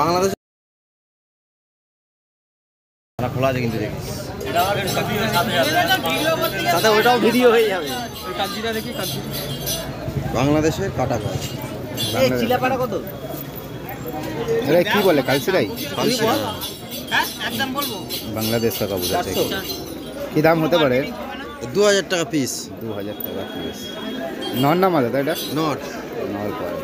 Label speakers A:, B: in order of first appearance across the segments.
A: বাংলাদেশ খোলা আছে কিন্তু দেখিস সাথে ওইটাও ভিডিও হয়ে যাবে। বাংলাদেশের কাটা গাছ কত?
B: এটা কি বলে কালসিরাই?
A: হ্যাঁ
B: বাংলাদেশ টাকা বোঝাচ্ছে কি দাম হতে পারে?
A: দু হাজার টাকা পিস
B: দু হাজার টাকা পিস নন না মাদা তাই এটা?
A: নট
B: পড়ে।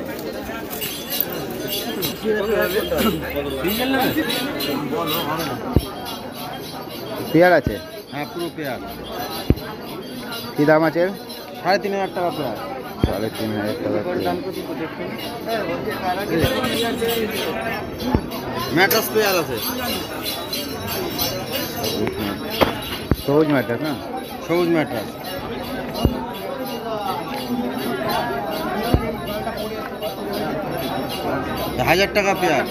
B: পেয়ার আছে?
A: হ্যাঁ পুরো পেয়ার।
B: কি দাম আছে?
A: সাড়ে তিন হাজার টাকা পেয়ার।
B: সাড়ে তিন হাজার টাকা।
A: ম্যাটাস পেয়ার। আছে।
B: সবুজ ম্যাটার না?
A: সবুজ ম্যাটাস হাজার টাকা পেয়ার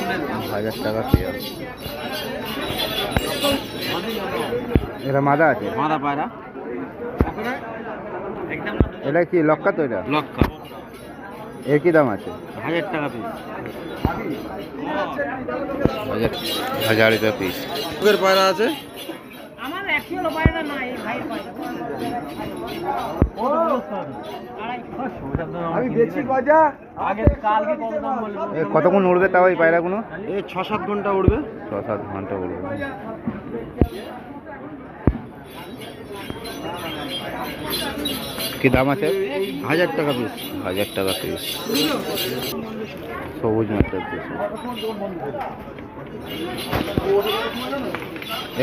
B: হাজার টাকা পেয়ার এটা মাদা আছে?
A: মাদা পায়রা।
B: এটা কি লক্কা তো এটা?
A: লক্কা।
B: এর কি দাম আছে?
A: হাজার টাকা পিস
B: হাজার হাজার টাকা পিস
A: পায়রা আছে?
C: আমার অ্যাকচুয়াল পায়রা না এই ভাইয়ের পায়রা।
B: এ কতক্ষণ উড়বে তাও এই পায়রাগুলো?
A: এই ছ সাত ঘণ্টা উঠবে।
B: ছ সাত ঘণ্টা উড়বে কি দাম আছে?
A: হাজার টাকা পিস
B: হাজার টাকা পিস সবুজ মাছের পিস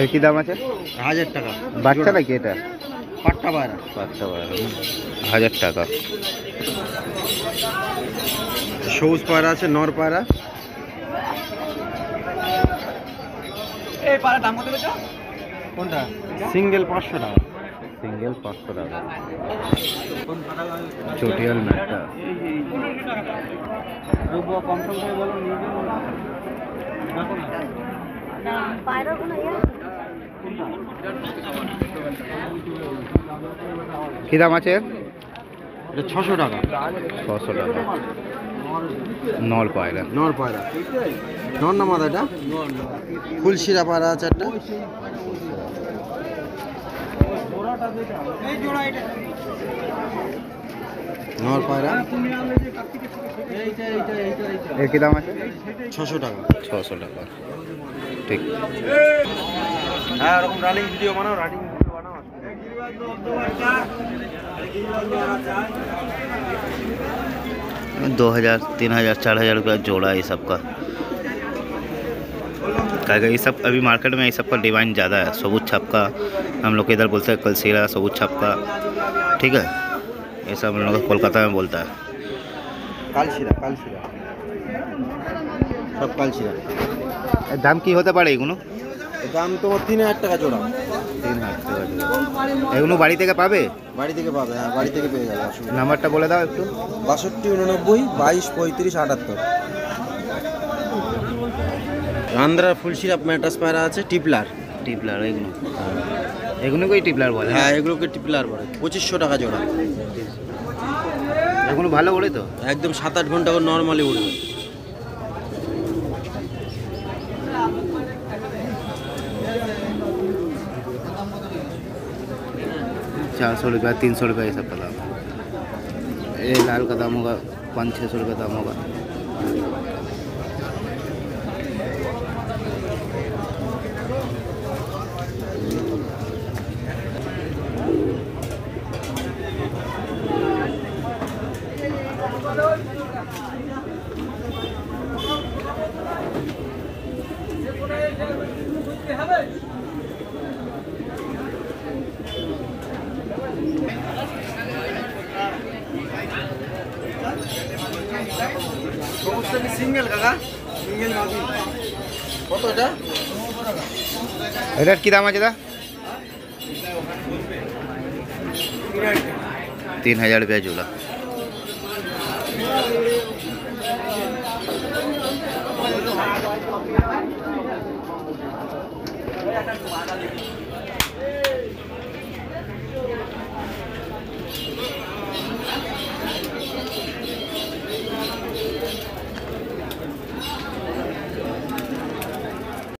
B: এর কি দাম আছে?
A: হাজার টাকা।
B: বাচ্চা নাকি এটা?
A: পাট্টা পায়রা
B: বাচ্চা পায়রা হাজার টাকা।
A: সবুজ পায়রা আছে নর পায়রা।
C: এই পায়রা দাম কত বেচো?
A: কোনটা? সিঙ্গেল পাঁচশো টাকা।
B: সিঙ্গেল পাঁচশো টাকা। চটিয়াল ম্যাটটা।
C: বলো নিয়ে
B: কি দাম আছে
A: এটা ছশো টাকা।
B: ছশো টাকা। নল পায়রা
A: নর পায়রা নর না এটা? ফুলশিরা পায়রা আছে একটা। নর পায়রা।
C: এইটা এইটা এইটা এইটা
B: এর কি দাম আছে?
A: ছশো টাকা।
B: ছশো টাকা। ঠিক।
A: হ্যাঁ ওরকম রানিং ভিডিও বানাও রানিং
B: दो हज़ार, तीन हज़ार, चार हज़ार रुपया जोड़ा है सबका। कहेगा ये सब अभी मार्केट में ये सब का डिमांड ज़्यादा है। सबूत छाप का हम लोग इधर बोलते हैं कलसीरा, सबूत छाप का ठीक है? ये सब हम लोग कोलकाता में बोलता है।
A: कलशीरा कलशीरा
B: सब कलशीरा दाम की होता पड़ेगी
A: ना দাম তোমার তিন হাজার টাকা জোড়া।
B: তিন হাজার টাকা জোড়া। এগুলো বাড়ি থেকে পাবে?
A: বাড়ি থেকে পাবে হ্যাঁ বাড়ি থেকে পেয়ে যাবে
B: নাম্বারটা বলে দাও একটু।
A: বাষট্টি উননব্বই বাইশ পঁয়ত্রিশ আটাত্তর। আন্ধ্রা ফুল সিরাপ ম্যাটাস পায়রা আছে টিপলার।
B: টিপলার এগুলো। এগুলোকেই টিপলার বলে
A: হ্যাঁ? এগুলোকে টিপলার বলে পঁচিশশো টাকা জোড়া।
B: এগুলো ভালো ওড়ে তো?
A: একদম সাত আট ঘণ্টা করে নর্মালি উঠবে
B: चार सौ रुपया, तीन सौ रुपया ये सब का दाम। ये लाल का दाम होगा, पाँच छः सौ रुपये दाम होगा।
A: সিঙ্গেল কাকা সিঙ্গেল কত এটা
B: এটার কি দাম আছে দা তিন হাজার রুপিয়া জোড়া